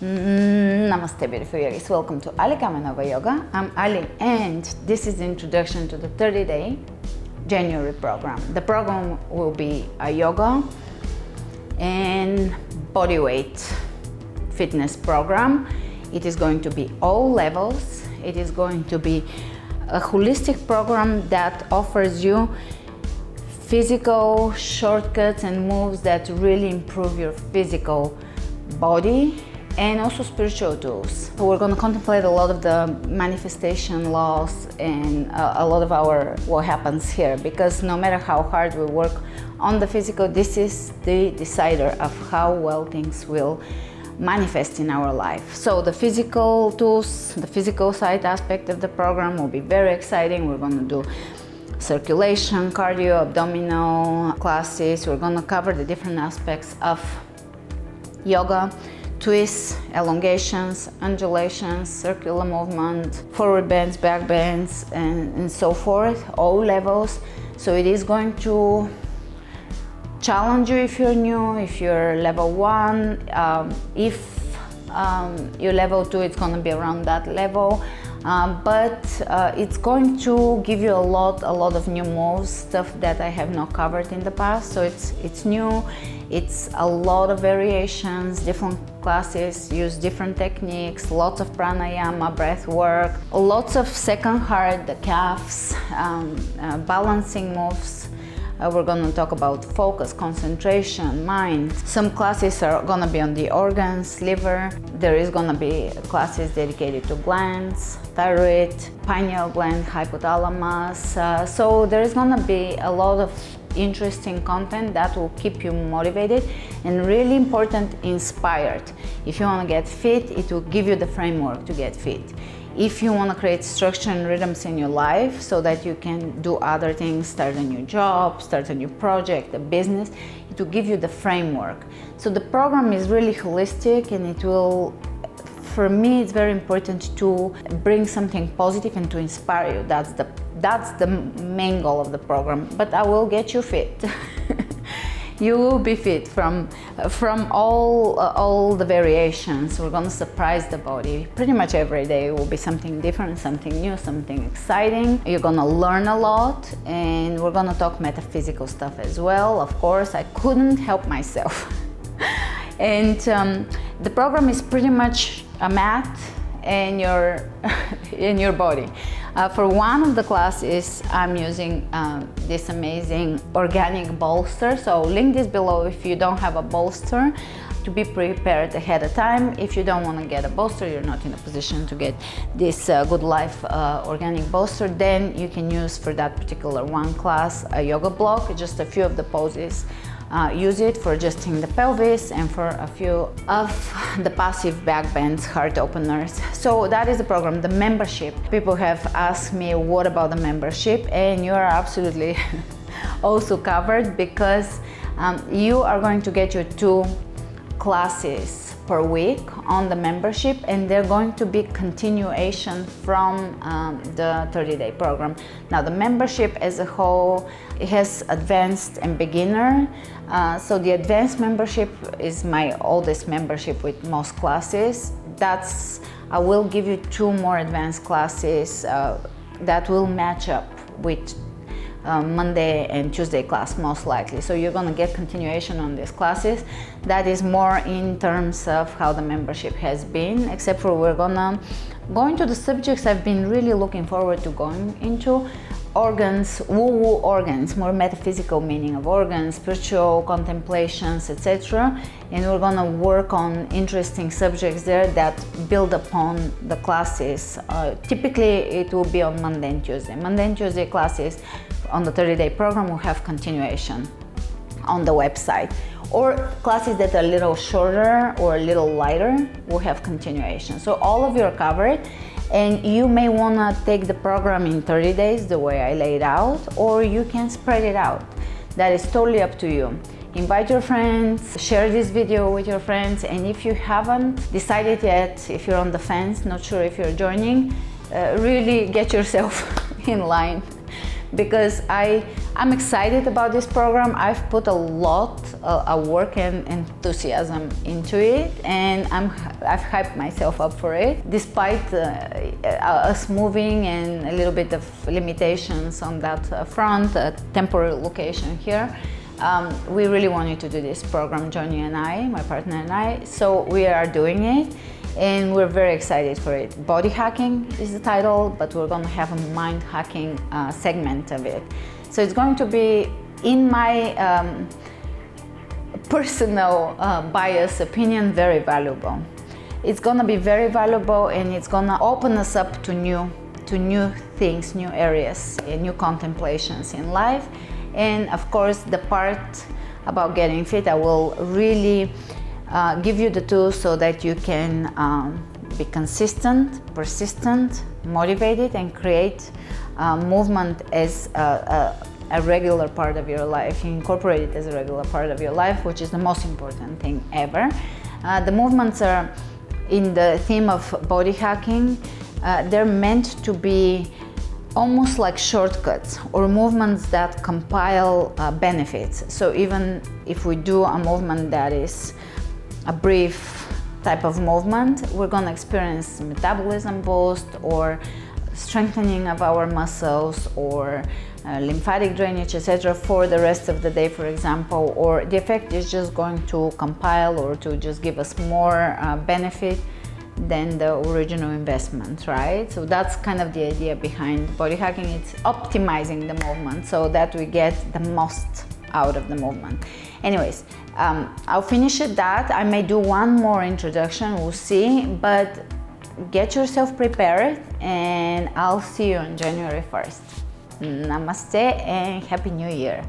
Mm, Namaste, beautiful yogis. Welcome to Ali Kamenova Yoga. I'm Ali, and this is the introduction to the 30 day January program. The program will be a yoga and body weight fitness program. It is going to be all levels, it is going to be a holistic program that offers you physical shortcuts and moves that really improve your physical body and also spiritual tools. We're going to contemplate a lot of the manifestation laws and a, a lot of our what happens here because no matter how hard we work on the physical, this is the decider of how well things will manifest in our life. So the physical tools, the physical side aspect of the program will be very exciting. We're going to do circulation, cardio, abdominal classes. We're going to cover the different aspects of yoga, twists, elongations, undulations, circular movement, forward bends, back bends, and, and so forth, all levels. So it is going to challenge you if you're new, if you're level one, um, if um, you're level two, it's going to be around that level. Um, but uh, it's going to give you a lot, a lot of new moves, stuff that I have not covered in the past. So it's it's new. It's a lot of variations, different classes use different techniques, lots of pranayama, breath work, lots of second heart, the calves, um, uh, balancing moves. Uh, we're going to talk about focus, concentration, mind. Some classes are going to be on the organs, liver. There is going to be classes dedicated to glands, thyroid, pineal gland, hypothalamus. Uh, so there is going to be a lot of interesting content that will keep you motivated and really important, inspired. If you want to get fit, it will give you the framework to get fit if you want to create structure and rhythms in your life so that you can do other things, start a new job, start a new project, a business, it will give you the framework. So the program is really holistic and it will for me it's very important to bring something positive and to inspire you. That's the that's the main goal of the program. But I will get you fit. you will be fit from from all uh, all the variations. We're going to surprise the body. Pretty much every day will be something different something new something exciting. You're going to learn a lot and we're going to talk metaphysical stuff as well. Of course i couldn't help myself. And um, the program is pretty much a mat in your in your body uh, for one of the classes, I'm using um, this amazing organic bolster. So link this below if you don't have a bolster to be prepared ahead of time. If you don't want to get a bolster, you're not in a position to get this uh, Good Life uh, organic bolster, then you can use for that particular one class a yoga block, just a few of the poses uh, use it for adjusting the pelvis and for a few of the passive back bends, heart openers. So that is the program, the membership. People have asked me what about the membership and you are absolutely also covered because um, you are going to get your two classes per week on the membership and they're going to be continuation from um, the 30-day program. Now the membership as a whole has advanced and beginner. Uh, so the advanced membership is my oldest membership with most classes. That's I will give you two more advanced classes uh, that will match up with um, Monday and Tuesday class most likely. So you're gonna get continuation on these classes. That is more in terms of how the membership has been, except for we're gonna go into the subjects I've been really looking forward to going into organs, woo-woo organs, more metaphysical meaning of organs, spiritual contemplations, etc. And we're gonna work on interesting subjects there that build upon the classes. Uh, typically, it will be on Monday and Tuesday. Monday and Tuesday classes on the 30-day program will have continuation on the website. Or classes that are a little shorter or a little lighter will have continuation. So all of you are covered and you may want to take the program in 30 days the way I laid out or you can spread it out. That is totally up to you. Invite your friends, share this video with your friends and if you haven't decided yet, if you're on the fence, not sure if you're joining, uh, really get yourself in line because I, I'm excited about this program. I've put a lot uh, of work and enthusiasm into it and I'm, I've hyped myself up for it. Despite uh, us moving and a little bit of limitations on that uh, front, a temporary location here, um, we really wanted to do this program, Jonny and I, my partner and I, so we are doing it and we're very excited for it. Body hacking is the title, but we're going to have a mind hacking uh, segment of it. So it's going to be, in my um, personal uh, bias opinion, very valuable. It's going to be very valuable and it's going to open us up to new, to new things, new areas, new contemplations in life. And of course, the part about getting fit, I will really uh, give you the tools so that you can um, be consistent, persistent, motivated, and create uh, movement as a, a, a, regular part of your life. You incorporate it as a regular part of your life, which is the most important thing ever. Uh, the movements are in the theme of body hacking. Uh, they're meant to be almost like shortcuts or movements that compile uh, benefits. So even if we do a movement that is a brief type of movement, we're gonna experience metabolism boost or strengthening of our muscles or uh, lymphatic drainage, etc., for the rest of the day, for example, or the effect is just going to compile or to just give us more uh, benefit than the original investment, right? So that's kind of the idea behind body hacking. It's optimizing the movement so that we get the most out of the movement. Anyways, um, I'll finish at that. I may do one more introduction, we'll see, but get yourself prepared and I'll see you on January 1st. Namaste and Happy New Year.